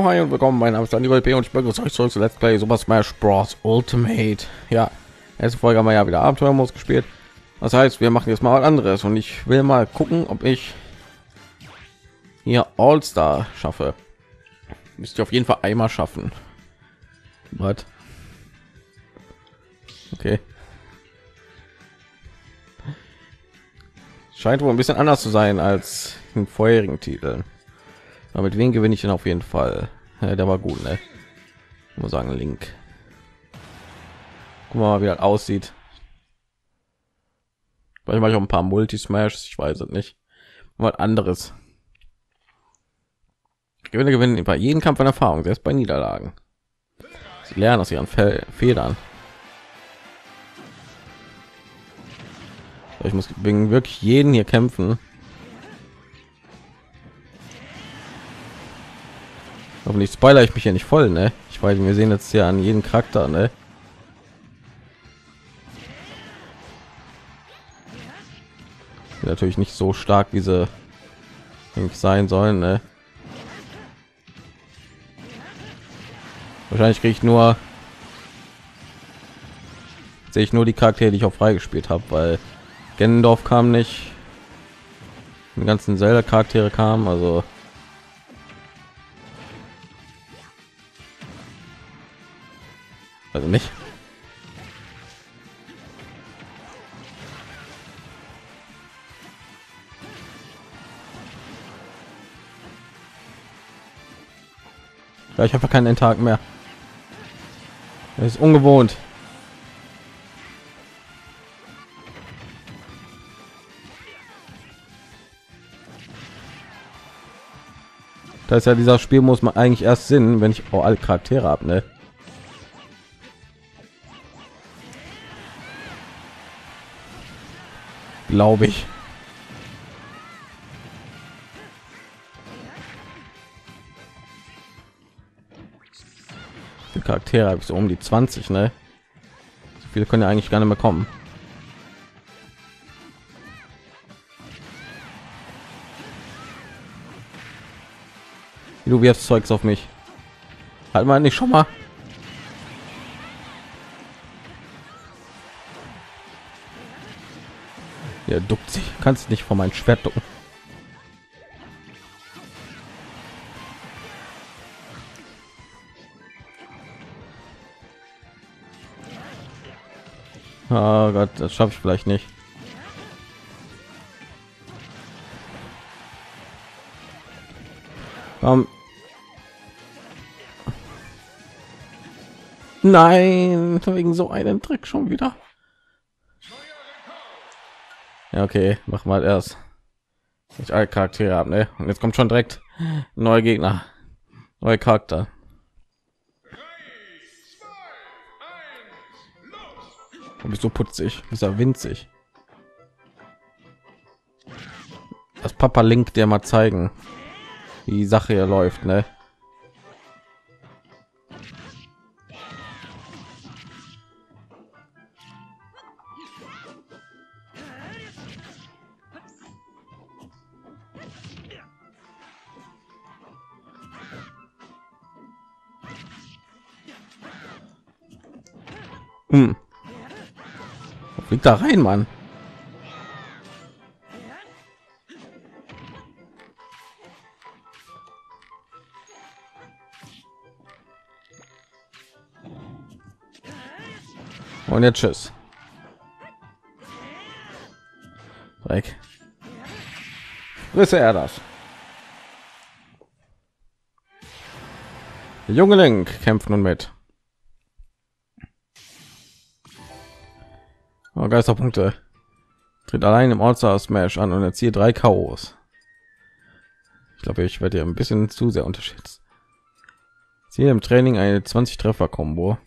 Oh, hi und willkommen, mein Name ist Daniel B. und ich begrüße euch zurück zu Let's Play Super Smash Bros. Ultimate. Ja, erste Folge haben wir ja wieder Abenteuermodus gespielt. Das heißt, wir machen jetzt mal was anderes und ich will mal gucken, ob ich hier All-Star schaffe. Müsste ich auf jeden Fall einmal schaffen. Was? Okay. Scheint wohl ein bisschen anders zu sein als in vorherigen Titeln. Aber mit wem gewinne ich denn auf jeden Fall? Ja, der war gut, ne? Ich muss sagen, Link. Guck mal, wie das aussieht. Vielleicht mache ich auch ein paar Multi-Smash, ich weiß es nicht. Was anderes. Gewinne gewinnen bei jedem Kampf an Erfahrung, selbst bei Niederlagen. Sie lernen aus ihren Fe Fehlern. Ich muss wegen wirklich jeden hier kämpfen. Hoffentlich spoiler ich mich ja nicht voll, ne? Ich weiß, wir sehen jetzt hier an jeden Charakter, ne? Natürlich nicht so stark, wie sie sein sollen, ne? Wahrscheinlich kriege ich nur sehe ich nur die Charaktere, die ich auch freigespielt habe, weil Gendorf kam nicht, die ganzen Zelda Charaktere kamen, also also nicht. Ja, ich habe keinen Tag mehr. Das ist ungewohnt. Da ist ja dieser Spiel muss man eigentlich erst Sinn, wenn ich auch alle Charaktere habe, ne? Glaube ich. Die Charaktere habe ich so um die 20, ne? So viele können ja eigentlich gar nicht mehr kommen. Du wirfst Zeugs auf mich. Halt mal nicht schon mal. Ja, duckt sich. Kannst nicht von meinem Schwert ducken. Oh Gott, das schaffe ich vielleicht nicht. Um, Nein, wegen so einen Trick schon wieder. Okay, mach mal erst. Ich alle Charaktere habe, ne? Und jetzt kommt schon direkt neue Gegner, neue Charakter. Du bist so putzig, bist ja winzig. Das Papa Link der mal zeigen, wie die Sache hier läuft, ne? Hm. Fliegt da rein, Mann. Und jetzt tschüss. Weg. Wisse er das? Junge Link kämpft nun mit. Geisterpunkte. Tritt allein im All-Star Smash an und erziehe drei Chaos. Ich glaube, ich werde ja ein bisschen zu sehr unterschätzt. Ziel im Training eine 20 Treffer Combo.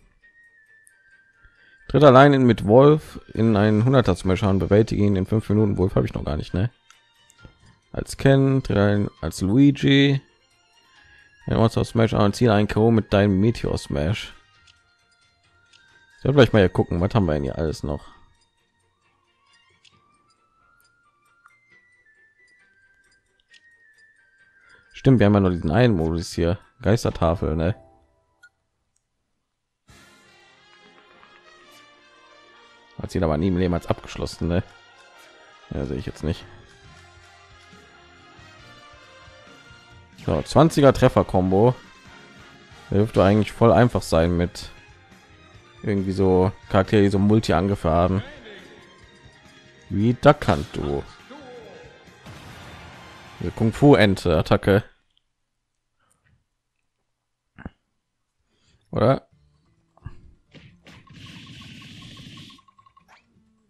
Tritt allein in mit Wolf in einen 100er Smash an, bewältige ihn in fünf Minuten. Wolf habe ich noch gar nicht, ne? Als Ken, tritt ein als Luigi. Ein All-Star Smash an, ziehe ein K.O. mit deinem Meteor Smash. Ich gleich mal hier gucken, was haben wir denn hier alles noch? Stimmt, wir haben ja nur diesen einen Modus hier, Geistertafel, ne? Hat sie aber nie im Leben als abgeschlossen, ne? Ja, sehe ich jetzt nicht. So, 20er Treffer Combo dürfte eigentlich voll einfach sein mit irgendwie so Charaktere, die so Multi Angriffe haben. Wie da kannst du Kung Fu Ente Attacke. Oder?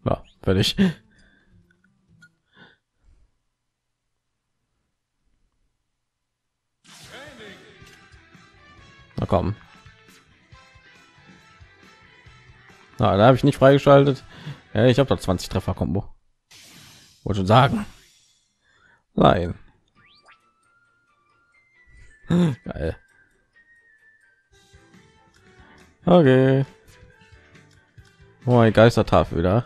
Ja, fertig. Na komm. Na, da habe ich nicht freigeschaltet. Ja, ich habe doch 20 Treffer Combo. Wollte schon sagen. Nein. Geil. Okay. Oh, ein Geistertafel wieder.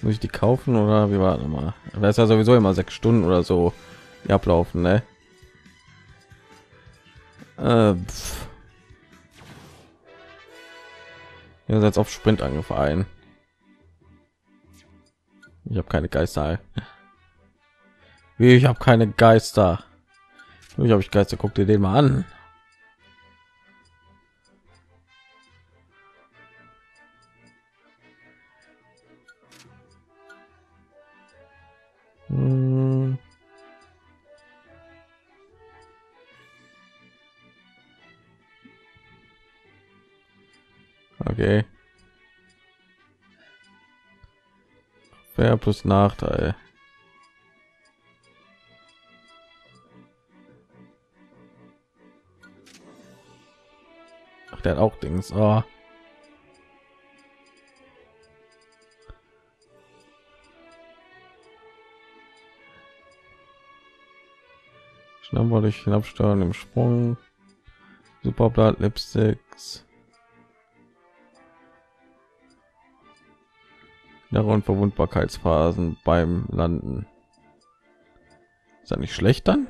Muss ich die kaufen oder wie war mal? Das ist ja sowieso immer sechs Stunden oder so die ablaufen, ne? Äh, Ihr seid auf Sprint angefallen. Ich habe keine Geister. Wie ich habe keine Geister. Ich habe ich Geister. Guck dir den mal an. Hm. Okay. Fair plus Nachteil. Ach, der hat auch Dings. Oh. Schnell durch hinabsteuern im Sprung. Superblatt Lipsticks. Innere und Verwundbarkeitsphasen beim Landen. Ist das nicht schlecht dann?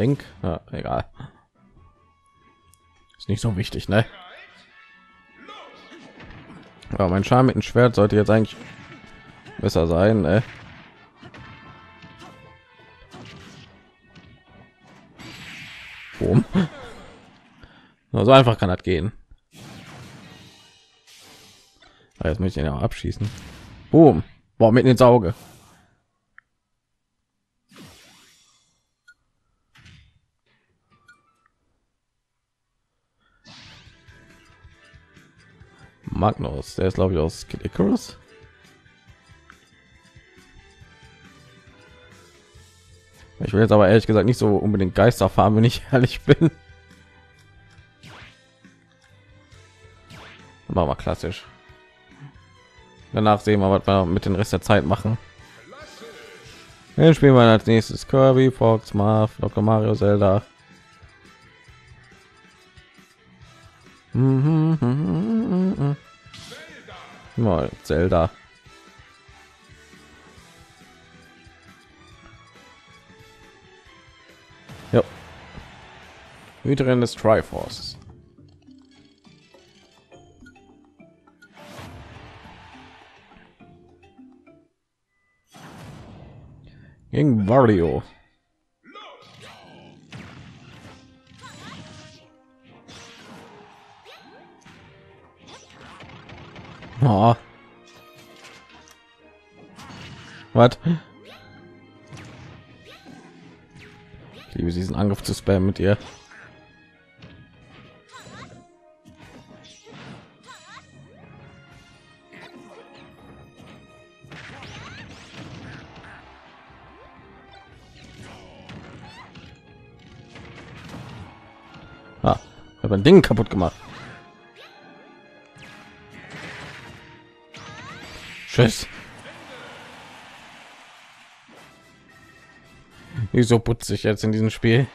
Link. Ja, egal. Ist nicht so wichtig, ne? Aber mein Charme mit dem Schwert sollte jetzt eigentlich besser sein, ne? Boom. So einfach kann das gehen. Jetzt möchte ich ihn auch abschießen. Boom. Boah, mitten ins Auge. Magnus, der ist glaube ich aus Kid Icarus. Ich will jetzt aber ehrlich gesagt nicht so unbedingt Geister fahren, wenn ich ehrlich bin. Machen wir klassisch. Danach sehen wir, was wir mit dem Rest der Zeit machen. Dann spielen wir als nächstes Kirby, Fox, Marv, Dr. Mario, Zelda. Zelda. Ja. Hüterin des Triforce. Gegen Wario. Oh. Was? Ich liebe diesen Angriff zu spammen mit ihr. Ah, habe ein Ding kaputt gemacht. Tschüss. Wieso putze ich jetzt in diesem Spiel?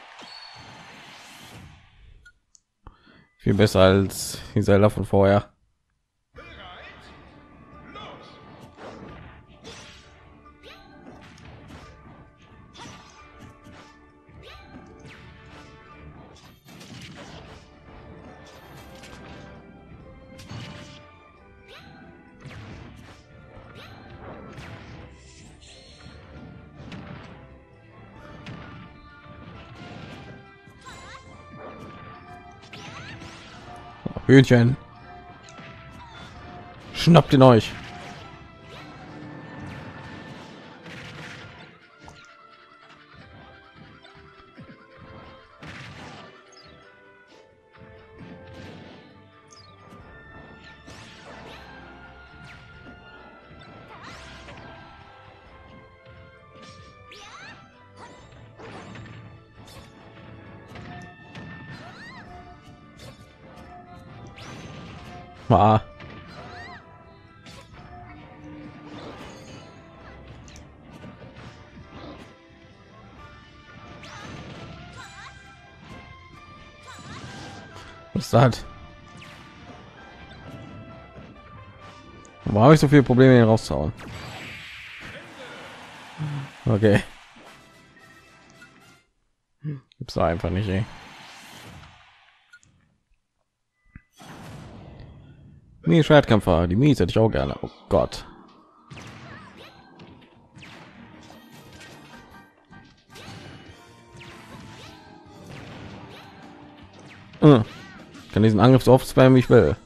Viel besser als die Zelda von vorher. Hühnchen. Schnappt ihn euch. Was hat? Warum habe ich so viele Probleme hier rauszuhauen? Okay. Gibt's einfach nicht, ey. Nee, Schwertkämpfer, die Mies hätte ich auch gerne. Oh Gott. Kann diesen Angriff so oft spammen, wie ich will.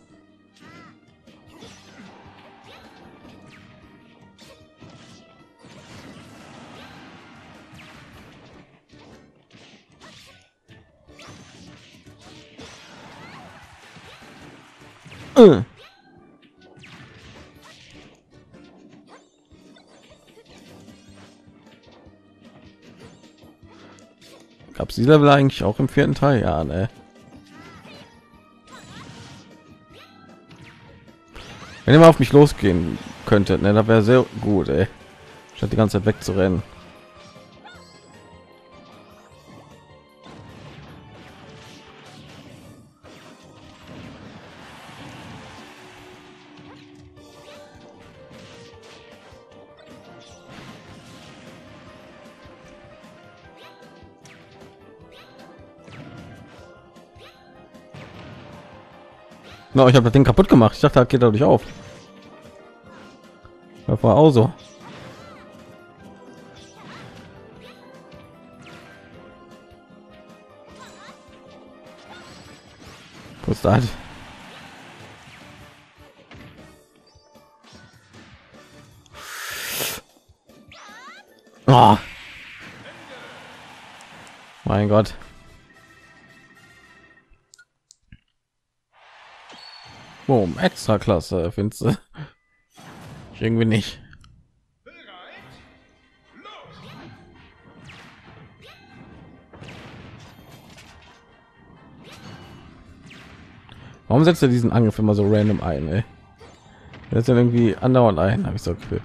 Gab es die Level eigentlich auch im vierten Teil? Ja, ne? Wenn ihr mal auf mich losgehen könntet, ne, da wäre sehr gut, ey. Statt die ganze Zeit wegzurennen. No, ich habe das Ding kaputt gemacht. Ich dachte, das geht dadurch auf. Das war auch so. Was das? Oh. Mein Gott. Boom, extra klasse, findest du? Ich irgendwie nicht. Warum setzt er diesen Angriff immer so random ein? Ey? Ja irgendwie andauernd ein, habe ich so Gefühl.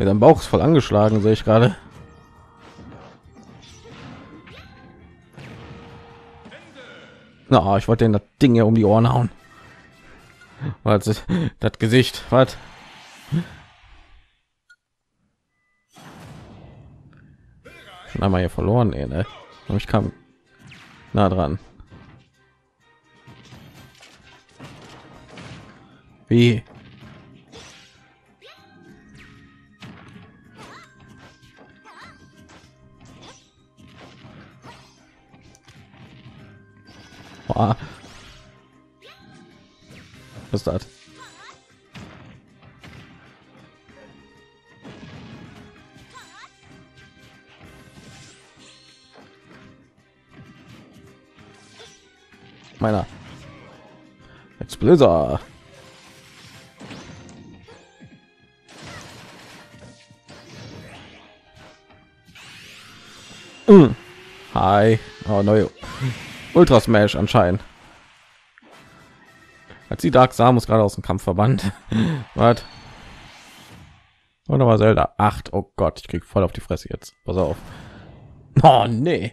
Ja, dein Bauch ist voll angeschlagen, sehe ich gerade. Na, ich wollte den das Ding ja um die Ohren hauen. Was das Gesicht, was? Schon einmal hier verloren, ey, ne? Ich kam nah dran. Wie? Boah. Was das? Meiner. Exploser. Mm. Hi. Oh, neue. Ultra Smash anscheinend. Hat sie Dark Samus gerade aus dem Kampf verbannt. Was? Und war Zelda 8. Oh Gott, ich krieg voll auf die Fresse jetzt. Pass auf. Oh nee.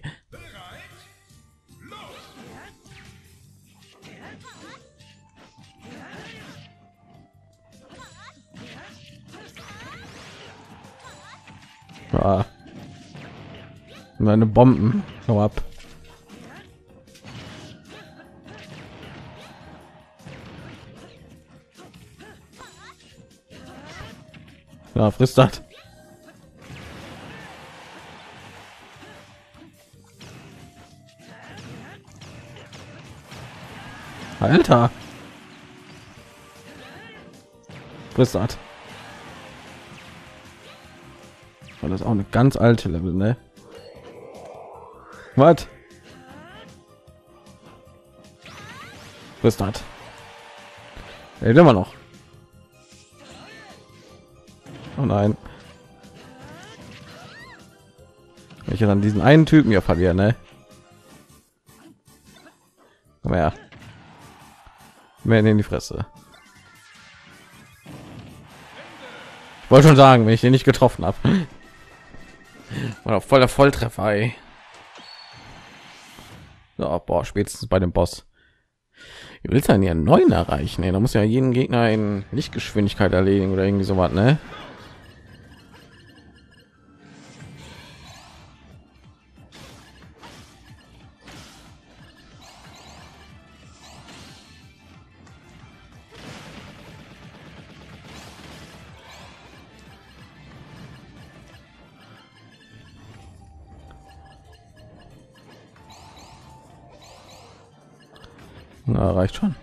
Ah. Meine Bomben. Hau ab. Ja, frisst das. Alter. Das. War das auch eine ganz alte Level, ne? Was? Das. Ey, immer noch. Nein. Wenn ich dann diesen einen Typen hier verliere, ne? Komm her. Mehr in die Fresse. Ich wollte schon sagen, wenn ich den nicht getroffen habe. Oder voller Volltreffer, ey. So, boah, spätestens bei dem Boss. Wie willst du denn ja neun erreichen? Ey? Da muss ja jeden Gegner in Lichtgeschwindigkeit erledigen oder irgendwie so was, ne? Na, reicht schon.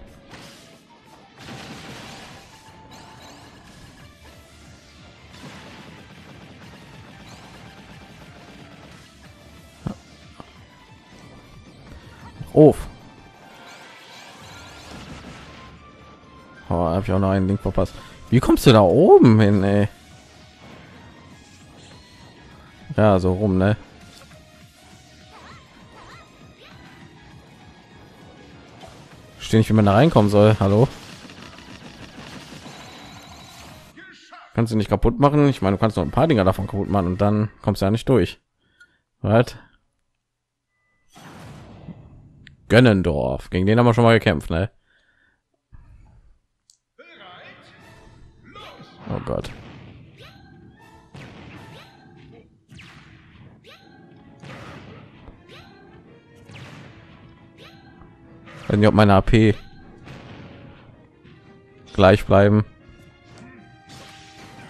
Auf. Oh, habe ich auch noch einen Link verpasst. Wie kommst du da oben hin, ey? Ja, so rum, ne? Verstehe nicht, wie man da reinkommen soll. Hallo? Kannst du nicht kaputt machen? Ich meine, du kannst noch ein paar Dinger davon kaputt machen und dann kommst du ja nicht durch. Was? Gönnendorf. Gegen den haben wir schon mal gekämpft, ne? Oh Gott. Wenn ich ob meine AP gleich bleiben.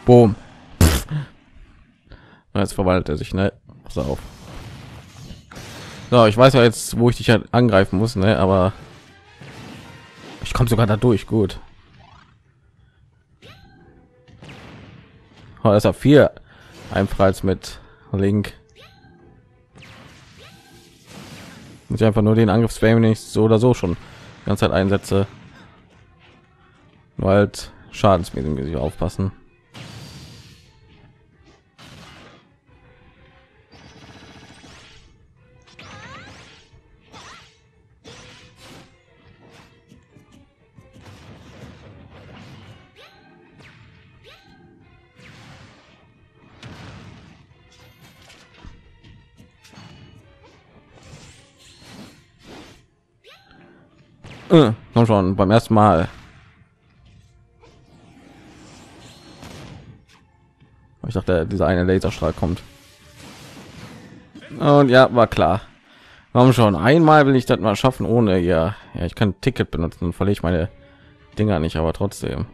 Boom. Jetzt verwandelt er sich, ne? Pass auf. So, ich weiß ja jetzt, wo ich dich halt angreifen muss, ne? Aber ich komme sogar da durch. Gut. Oh, das ist viel einfacher als mit Link. Muss ich einfach nur den Angriffsframe nicht so oder so schon ganze Zeit einsetze. Nur halt schadensmäßig aufpassen. Äh, komm schon, beim ersten Mal. Ich dachte, dieser eine Laserstrahl kommt. Und ja, war klar. Warum schon? Einmal will ich das mal schaffen, ohne ja. Ja, ich kann Ticket benutzen und verliere ich meine Dinger nicht, aber trotzdem.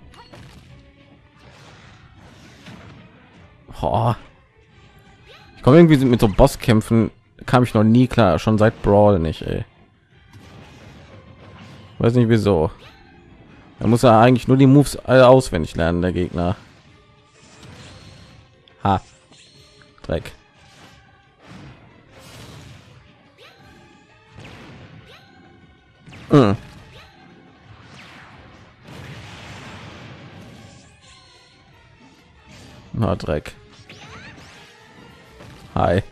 Oh. Ich komme irgendwie mit so Bosskämpfen kam ich noch nie klar, schon seit Brawl nicht, ey. Weiß nicht wieso. Da muss er eigentlich nur die Moves alle auswendig lernen, der Gegner. Ha. Dreck. Hm. Na, Dreck. Hi.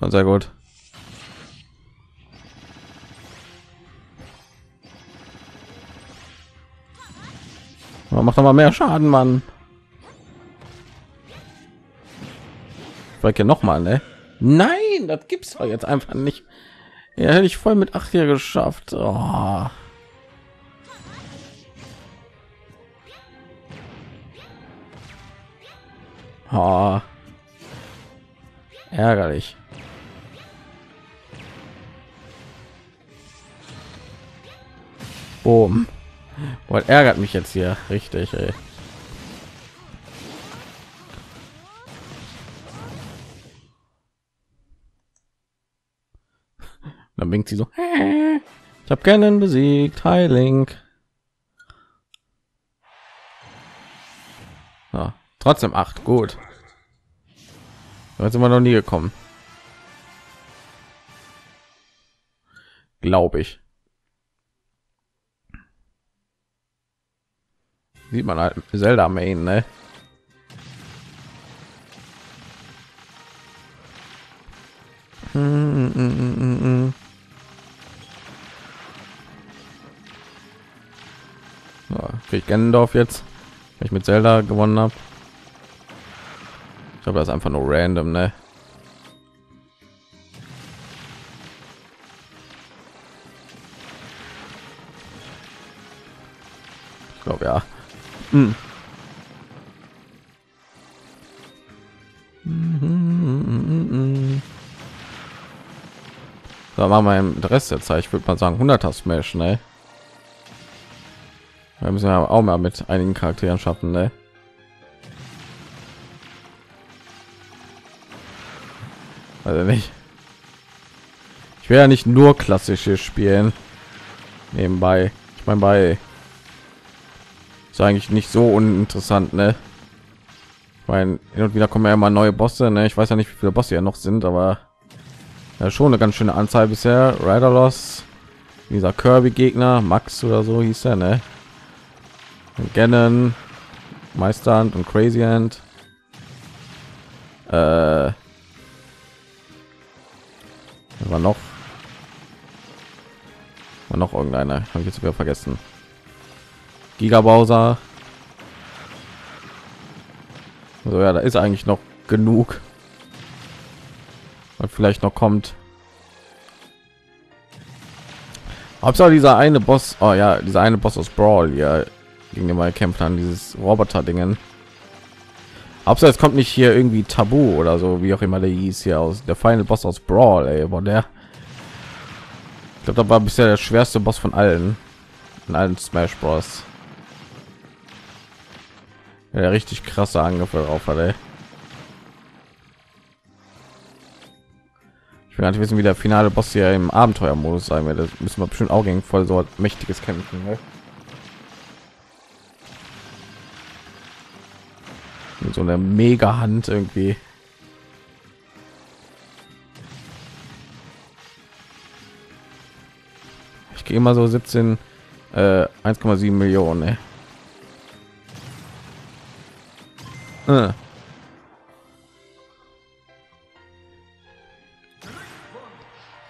Sehr gut. Man macht aber mehr Schaden, Mann. Hier noch mal, ne? Nein, das gibt's doch jetzt einfach nicht. Ja, hätte ich voll mit acht hier geschafft. Oh. Oh. Ärgerlich. Boom. Boah, ärgert mich jetzt hier richtig, ey. Dann winkt sie so. Ich habe keinen besiegt. Hi Link. Ja, trotzdem acht. Gut. Jetzt sind wir noch nie gekommen. Glaube ich. Sieht man halt Zelda Main, ne? Mm, ja, krieg Gendorf jetzt, wenn ich mit Zelda gewonnen habe. Ich glaube, das ist einfach nur random, ne? Hm. Da war mein Interesse jetzt. Ich würde mal sagen 100er Smash, ne? Wir müssen ja auch mal mit einigen Charakteren schaffen, ne? Also nicht. Ich will ja nicht nur klassische spielen. Nebenbei. Ich meine bei ist eigentlich nicht so uninteressant, ne? Ich meine, hin und wieder kommen ja immer neue Bosse, ne? Ich weiß ja nicht, wie viele Bosse ja noch sind, aber ja, schon eine ganz schöne Anzahl bisher. Rider Loss, dieser Kirby Gegner, Max oder so hieß er, ne? Gannon, Meisterhand und Crazy Hand. Äh, war noch war noch irgendeiner habe ich jetzt wieder vergessen Giga Bowser. Also ja, da ist eigentlich noch genug. Und vielleicht noch kommt. Hauptsache dieser eine Boss, oh ja, dieser eine Boss aus Brawl, ja, gegen den wir kämpft haben, dieses Roboter-Dingen. Hauptsache es kommt nicht hier irgendwie Tabu oder so, wie auch immer der hieß hier aus der Final Boss aus Brawl, ey, aber der. Ich glaube, da war bisher der schwerste Boss von allen in allen Smash Bros ja, richtig krasse Angriffe drauf hat, ey. Ich will nicht wissen, wie der finale Boss hier im Abenteuermodus sein wird. Das müssen wir bestimmt auch gegen voll so mächtiges kämpfen. Ne? Mit so einer mega Hand irgendwie. Ich gehe immer so 17 äh, 1,7 Millionen. Ey.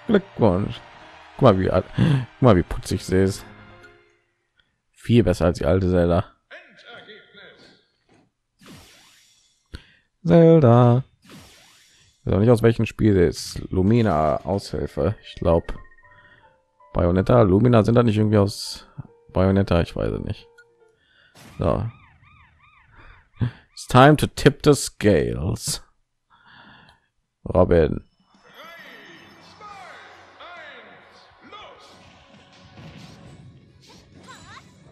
Glückwunsch. Guck mal, wie, guck mal, wie putzig sie ist. Viel besser als die alte Zelda. Zelda. Ich weiß nicht aus welchem Spiel ist Lumina Aushilfe. Ich glaube, Bayonetta, Lumina sind da nicht irgendwie aus Bayonetta. Ich weiß es nicht. So, It's time to tip the scales. Robin.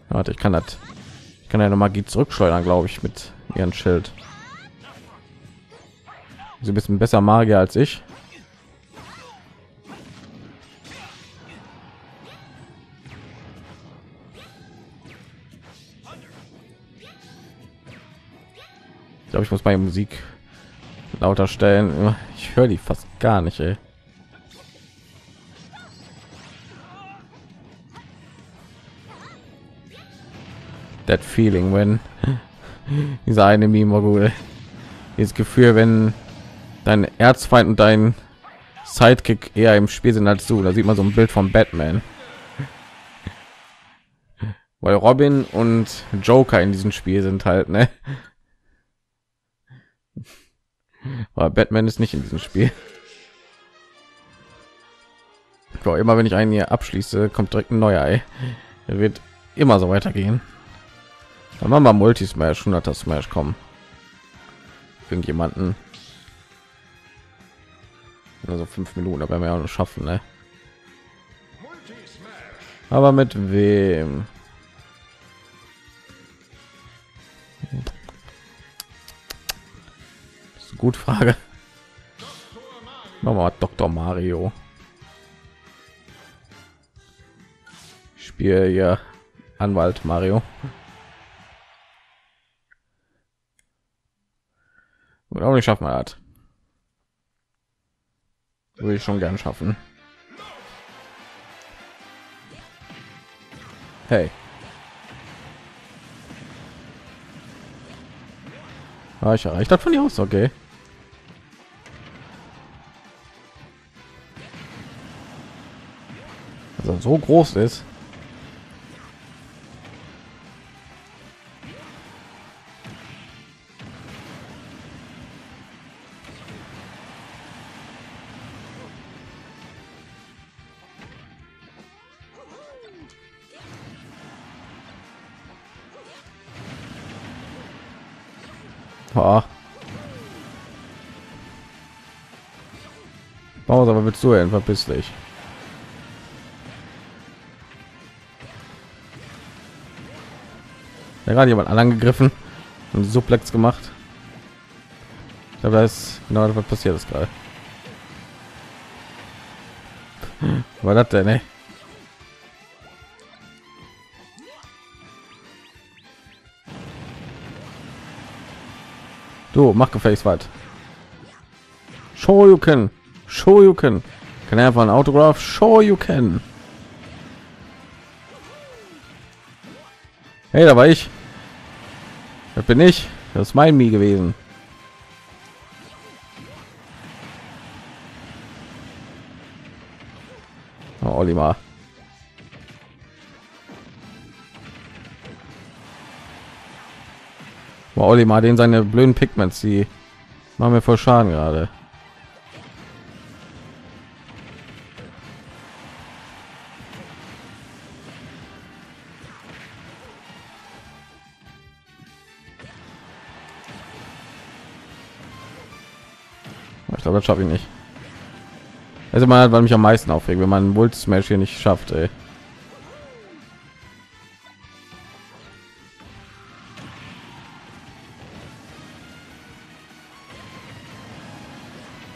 Warte, ich kann das. Ich kann eine Magie zurückschleudern, glaube ich, mit ihrem Schild. Sie ein bisschen besser Magier als ich. Glaube ich muss meine musik lauter stellen ich höre die fast gar nicht ey. that feeling wenn dieser eine meme dieses gefühl wenn dein erzfeind und dein Sidekick eher im Spiel sind als du. Da sieht man so ein Bild von Batman. Weil Robin und Joker in diesem Spiel sind halt, ne? Aber Batman ist nicht in diesem Spiel. Boah, immer wenn ich einen hier abschließe, kommt direkt ein neuer. Ey. Er wird immer so weitergehen. Dann machen wir Multi Smash, 100er Smash kommen. Irgendjemanden. Also fünf Minuten, aber wir auch noch schaffen, ne? Aber mit wem? Das gute Frage. Machen wir mal Dr. Mario. Ich spiele ja Anwalt Mario. Und auch nicht schaffen wir hat. Würde ich schon gern schaffen. Hey. Ah, ich erreicht hat von dir aus, okay. Also so groß ist. Ah. Pause, aber willst du hin? Verpiss dich. Ja, gerade jemand angegriffen und Suplex gemacht. Ich glaube, da ist genau was passiert ist gerade. War das denn, ey? Du, mach gefälligst weit. Show you can. Show you can. Kann einfach ein Autograph? Show you can. Hey, da war ich. Das bin ich. Das ist mein Mi gewesen. Oh, Olimar. Boah, Olli, mal den seine blöden Pigments, die machen mir voll Schaden gerade. Glaube, das schaffe ich nicht. Also hat, weil mich am meisten aufregt, wenn man Multi Smash hier nicht schafft. Ey.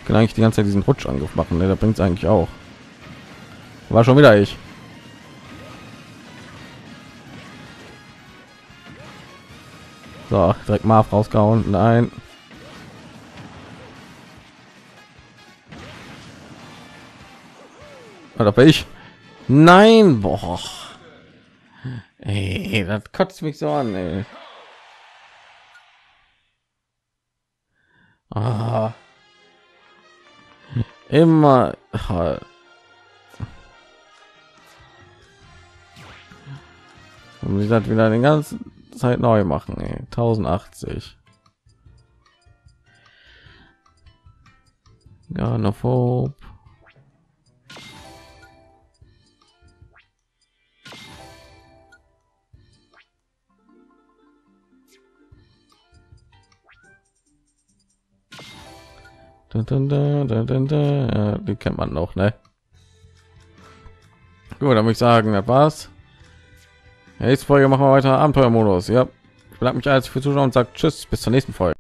kann eigentlich die ganze Zeit diesen Rutschangriff machen. Ne? Da bringt es eigentlich auch. War schon wieder ich. So, direkt mal rausgehauen. Nein. Oder ich? Nein, boah. Ey, das kotzt mich so an, ey. Ah immer und ich das wieder den ganzen Zeit neu machen ey. 1080 Garnophob Da, da, da, da, da. Die kennt man noch, ne? Gut, dann muss ich sagen, das war's. Nächste Folge machen wir weiter Abenteuermodus. Ja, ich bedanke mich als für Zuschauen und sagt Tschüss, bis zur nächsten Folge.